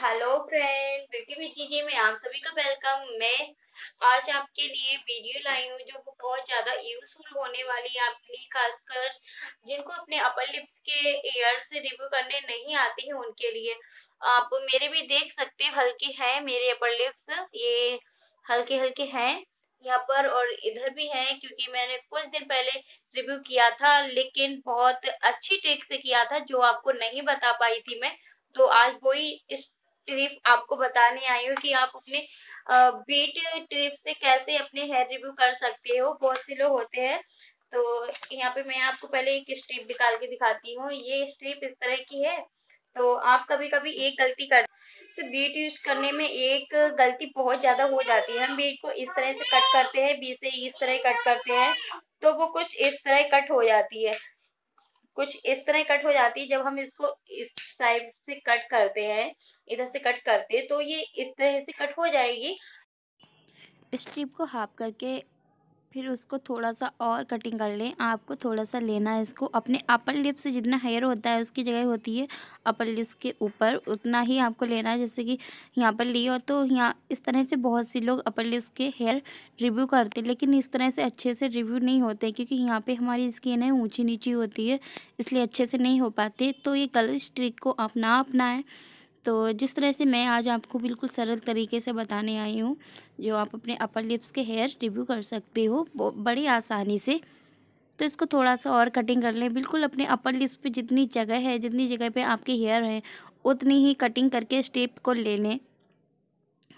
Hello friend beauty with जीजे में आप सभी का वेलकम मैं आज आपके लिए वीडियो लाई हूँ जो बहुत ज़्यादा यूजफुल होने वाली है आपके लिए, खासकर जिनको अपने अपर लिप्स के एयर से रिव्यू करने नहीं आते हैं उनके लिए। आप मेरे भी देख सकते हैं, हल्के हैं मेरे अपर लिप्स ये हल्के हल्के हैं यहाँ पर और इधर भी है क्योंकि मैंने कुछ दिन पहले रिव्यू किया था, लेकिन बहुत अच्छी ट्रिक से किया था जो आपको नहीं बता पाई थी मैं। तो आज वही इस ट्रिप आपको बताने आई हूँ कि आप अपने बीट ट्रिप से कैसे अपने हेयर रिव्यू कर सकते हो। बहुत से लोग होते हैं। तो यहाँ पे मैं आपको पहले एक स्ट्रिप निकाल के दिखाती हूँ। ये स्ट्रिप इस तरह की है। तो आप कभी कभी एक गलती कर, से बीट यूज़ करने में एक गलती बहुत ज़्यादा हो जाती है। हम बीट को इस तरह से कट करते हैं बीच से इस तरह कट करते हैं तो वो कुछ इस तरह कट हो जाती है। कुछ इस तरह कट हो जाती है, जब हम इसको इस साइड से कट करते हैं, इधर से कट करते हैं तो ये इस तरह से कट हो जाएगी। स्ट्रिप को हाफ़ करके फिर उसको थोड़ा सा और कटिंग कर लें। आपको थोड़ा सा लेना है इसको। अपने अपर लिप से जितना हेयर होता है, उसकी जगह होती है अपर लिप्स के ऊपर। उतना ही आपको लेना है, जैसे कि यहाँ पर लिया तो यहाँ इस तरह से बहुत सी लोग अपर लिप्स के हेयर रिव्यू करते हैं, लेकिन इस तरह से अच्छे से रिव्यू नहीं होते क्योंकि यहाँ पर हमारी स्किन है ऊँची नीची होती है, इसलिए अच्छे से नहीं हो पाते। तो ये गलत ट्रिक को अपना अपना है तो जिस तरह से मैं आज आपको बिल्कुल सरल तरीके से बताने आई हूँ, जो आप अपने अपर लिप्स के हेयर रिव्यू कर सकते हो बड़ी आसानी से। तो इसको थोड़ा सा और कटिंग कर लें। बिल्कुल अपने अपर लिप्स पे जितनी जगह है, जितनी जगह पे आपके हेयर हैं, उतनी ही कटिंग करके स्टेप को ले लें।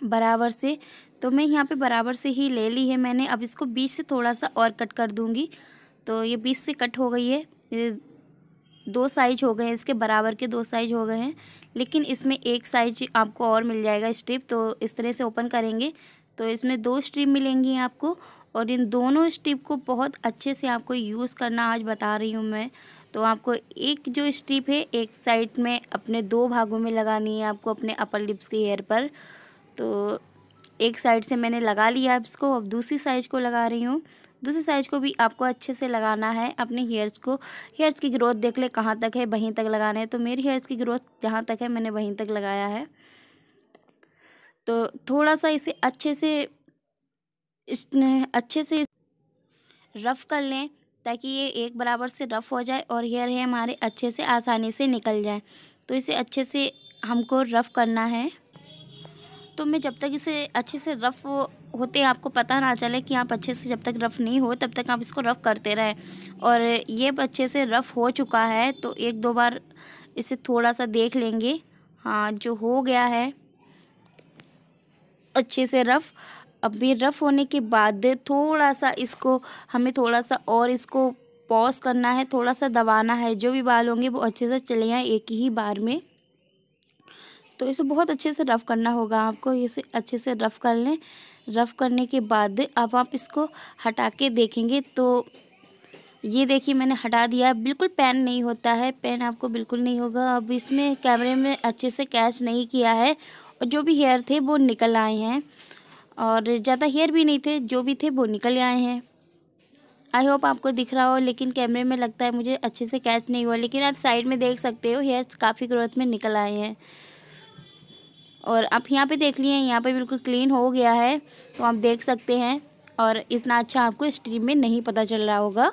बराबर से तो मैं यहाँ पे बराबर से ही ले ली है मैंने। अब इसको बीच से थोड़ा सा और कट कर दूँगी। तो ये बीच से कट हो गई है। दो साइज़ हो गए हैं, इसके बराबर के दो साइज़ हो गए हैं, लेकिन इसमें एक साइज़ आपको और मिल जाएगा स्ट्रिप तो इस तरह से ओपन करेंगे। तो इसमें दो स्ट्रिप मिलेंगी आपको, और इन दोनों स्ट्रिप को बहुत अच्छे से आपको यूज़ करना आज बता रही हूँ मैं। तो आपको एक जो स्ट्रिप है, एक साइड में अपने दो भागों में लगानी है आपको अपने अपर लिप्स के हेयर पर। तो एक साइड से मैंने लगा लिया इसको, अब दूसरी साइज़ को लगा रही हूँ। दूसरी साइज़ को भी आपको अच्छे से लगाना है अपने हेयर्स को। हेयर्स की ग्रोथ देख ले कहाँ तक है, वहीं तक लगाना है। तो मेरी हेयर्स की ग्रोथ जहाँ तक है, मैंने वहीं तक लगाया है। तो थोड़ा सा इसे अच्छे से इस अच्छे से रफ़ कर लें ताकि ये एक बराबर से रफ़ हो जाए और हेयर है हमारे अच्छे से आसानी से निकल जाए। तो इसे अच्छे से हमको रफ़ करना है। तो मैं जब तक इसे अच्छे से रफ़ होते हैं आपको पता ना चले कि आप अच्छे से जब तक रफ़ नहीं हो, तब तक आप इसको रफ़ करते रहें। और ये अच्छे से रफ़ हो चुका है तो एक दो बार इसे थोड़ा सा देख लेंगे। हाँ जो हो गया है, अच्छे से रफ़। अब ये रफ़ होने के बाद थोड़ा सा इसको, हमें थोड़ा सा और इसको पॉज करना है थोड़ा सा दबाना है। जो भी बाल होंगे वो अच्छे से चले जाएँ एक ही बार में। तो इसे बहुत अच्छे से रफ़ करना होगा आपको, इसे अच्छे से रफ़ कर लें। रफ़ करने के बाद अब आप इसको हटा के देखेंगे तो ये देखिए मैंने हटा दिया बिल्कुल पेन नहीं होता है, पेन आपको बिल्कुल नहीं होगा। अब इसमें कैमरे में अच्छे से कैच नहीं किया है और जो भी हेयर थे वो निकल आए हैं और ज़्यादा हेयर भी नहीं थे, जो भी थे वो निकल आए हैं। आई होप आपको दिख रहा हो, लेकिन कैमरे में लगता है मुझे अच्छे से कैच नहीं हुआ। लेकिन आप साइड में देख सकते हो, हेयर्स काफ़ी ग्रोथ में निकल आए हैं। और आप यहाँ पे देख लिए, यहाँ पे बिल्कुल क्लीन हो गया है तो आप देख सकते हैं। और इतना अच्छा आपको स्ट्रीम में नहीं पता चल रहा होगा।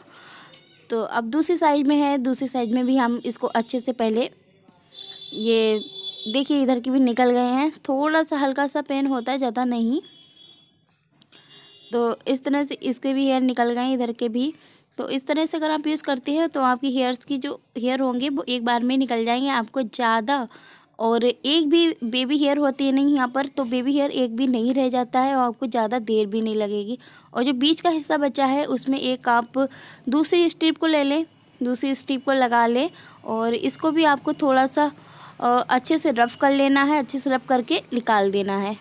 तो अब दूसरी साइड में है, दूसरी साइड में भी हम इसको अच्छे से पहले ये देखिए, इधर के भी निकल गए हैं। थोड़ा सा हल्का सा पेन होता है, ज़्यादा नहीं। तो इस तरह से इसके भी हेयर निकल गए इधर के भी। तो इस तरह से अगर आप यूज़ करते हैं तो आपकी हेयर्स की जो हेयर होंगे, वो एक बार में निकल जाएँगे। आपको ज़्यादा और एक भी बेबी हेयर होती है नहीं यहाँ पर तो बेबी हेयर एक भी नहीं रह जाता है और आपको ज़्यादा देर भी नहीं लगेगी। और जो बीच का हिस्सा बचा है, उसमें एक आप दूसरी स्ट्रिप को ले लें, दूसरी स्ट्रिप को लगा लें और इसको भी आपको थोड़ा सा अच्छे से रफ़ कर लेना है, अच्छे से रफ़ करके निकाल देना है।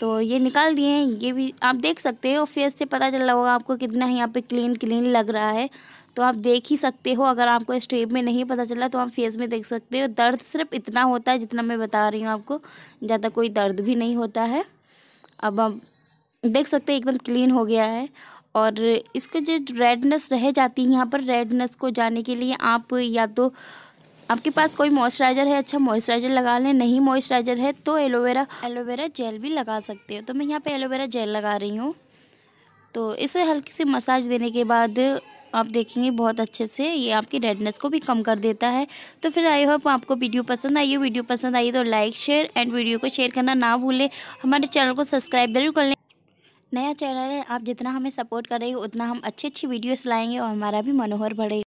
तो ये निकाल दिए ये भी आप देख सकते हो फेस से पता चल रहा होगा आपको कितना यहाँ पे क्लीन क्लीन लग रहा है। तो आप देख ही सकते हो, अगर आपको स्टेप में नहीं पता चला तो आप फेस में देख सकते हो। दर्द सिर्फ़ इतना होता है जितना मैं बता रही हूँ आपको ज़्यादा कोई दर्द भी नहीं होता है। अब आप देख सकते हैं, एकदम क्लीन हो गया है। और इसके जो रेडनेस रह जाती है, यहाँ पर रेडनेस को जाने के लिए आप या तो आपके पास कोई मॉइस्चराइज़र है अच्छा मॉइस्चराइज़र लगा लें, नहीं मॉइस्चराइज़र है तो एलोवेरा एलोवेरा जेल भी लगा सकते हो। तो मैं यहाँ पे एलोवेरा जेल लगा रही हूँ। तो इसे हल्की सी मसाज देने के बाद आप देखेंगे बहुत अच्छे से, ये आपकी रेडनेस को भी कम कर देता है। तो फिर आई होप आपको वीडियो पसंद आई हो। वीडियो पसंद आई तो लाइक शेयर एंड वीडियो को शेयर करना ना भूलें। हमारे चैनल को सब्सक्राइब ज़रूर कर लें। नया चैनल है, आप जितना हमें सपोर्ट करेंगे उतना हम अच्छी अच्छी वीडियोस लाएँगे और हमारा भी मनोहर बढ़ेगा